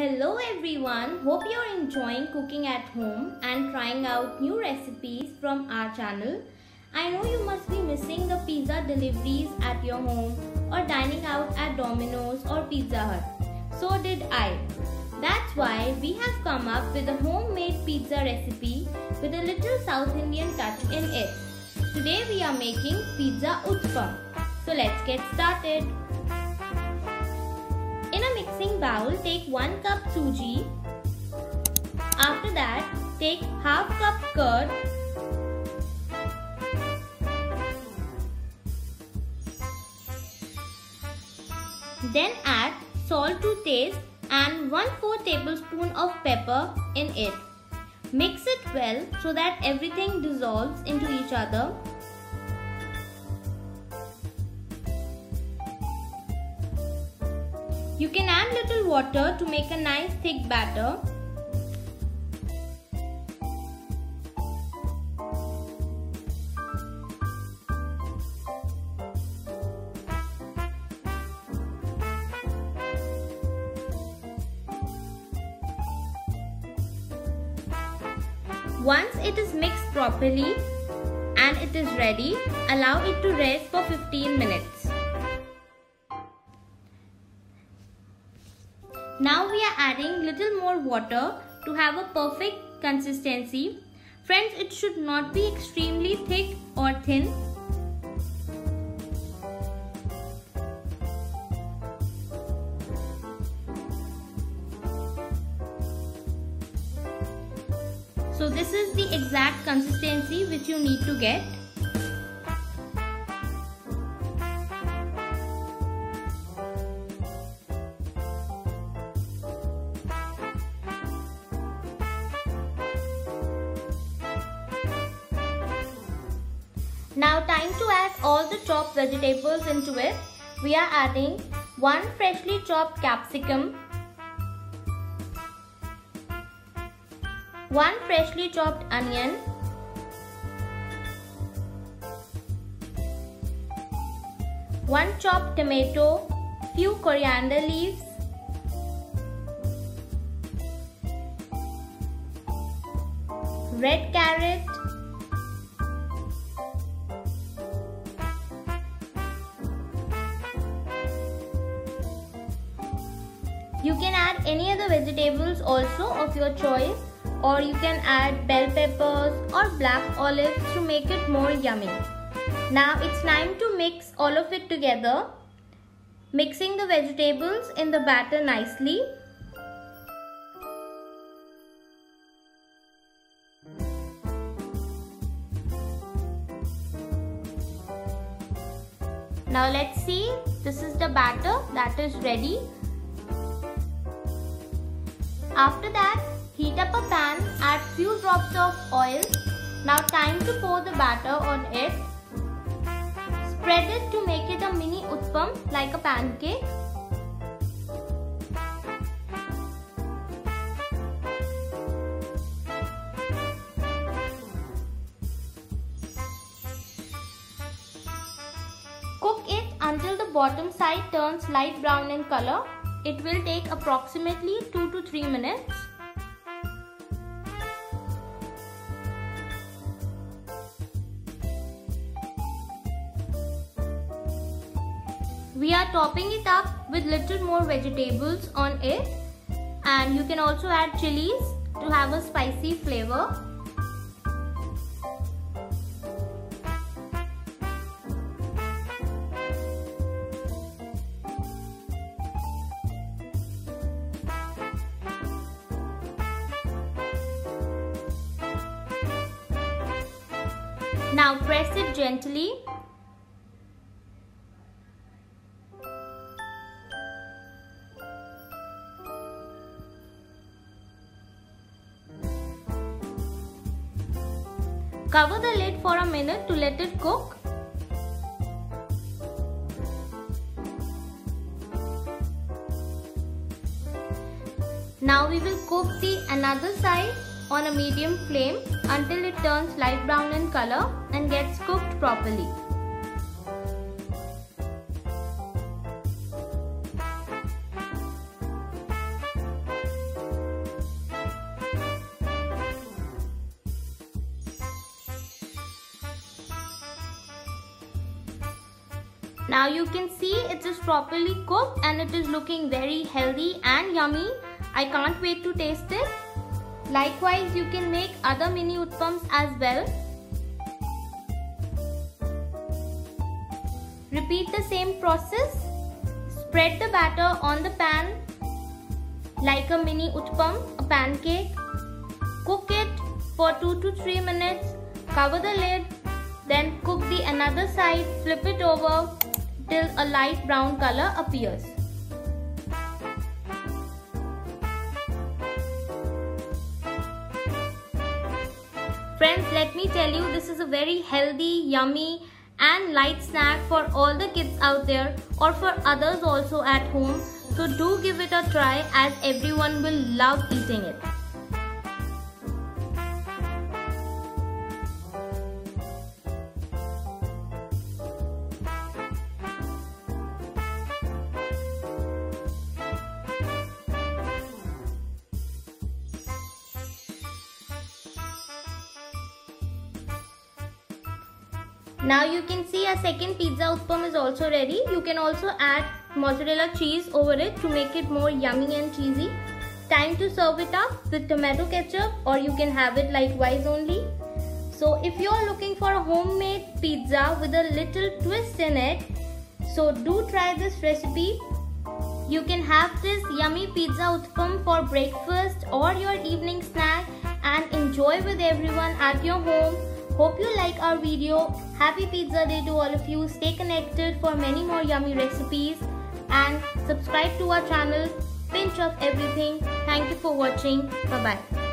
Hello everyone, hope you're enjoying cooking at home and trying out new recipes from our channel. I know you must be missing the pizza deliveries at your home or dining out at Domino's or Pizza Hut. So did I. That's why we have come up with a homemade pizza recipe with a little South Indian touch in it. Today we are making pizza uttapam. So let's get started. Mixing bowl, take 1 cup suji. After that, take half cup curd. Then add salt to taste and 1 4 tablespoon of pepper in it. Mix it well so that everything dissolves into each other. You can add little water to make a nice thick batter. Once it is mixed properly and it is ready, allow it to rest for 15 minutes. Now we are adding little more water to have a perfect consistency. Friends, it should not be extremely thick or thin. So this is the exact consistency which you need to get. Now time to add all the chopped vegetables into it. We are adding 1 freshly chopped capsicum, 1 freshly chopped onion, one chopped tomato, few coriander leaves, red carrot, You can add any other vegetables also of your choice or you can add bell peppers or black olives to make it more yummy. Now it's time to mix all of it together. Mixing the vegetables in the batter nicely. Now let's see, this is the batter that is ready. After that, heat up a pan, add few drops of oil. Now time to pour the batter on it. Spread it to make it a mini uttapam like a pancake. Cook it until the bottom side turns light brown in color. It will take approximately 2 to 3 minutes. We are topping it up with little more vegetables on it and you can also add chilies to have a spicy flavor. Now press it gently. Cover the lid for a minute to let it cook. Now we will cook the another side on a medium flame until it turns light brown in color and gets cooked properly. Now you can see it is properly cooked and it is looking very healthy and yummy. I can't wait to taste it. Likewise, you can make other mini uttapams as well. Repeat the same process. Spread the batter on the pan like a mini uttapam, a pancake. Cook it for 2 to 3 minutes. Cover the lid. Then cook the another side. Flip it over till a light brown color appears. Friends, let me tell you, this is a very healthy, yummy and light snack for all the kids out there or for others also at home. So do give it a try as everyone will love eating it. Now you can see a second pizza uttapam is also ready. You can also add mozzarella cheese over it to make it more yummy and cheesy. Time to serve it up with tomato ketchup or you can have it likewise only. So if you're looking for a homemade pizza with a little twist in it, so do try this recipe. You can have this yummy pizza uttapam for breakfast or your evening snack and enjoy with everyone at your home Hope you like our video. Happy pizza day to all of you. Stay connected for many more yummy recipes and subscribe to our channel. Pinch of everything. Thank you for watching. Bye bye.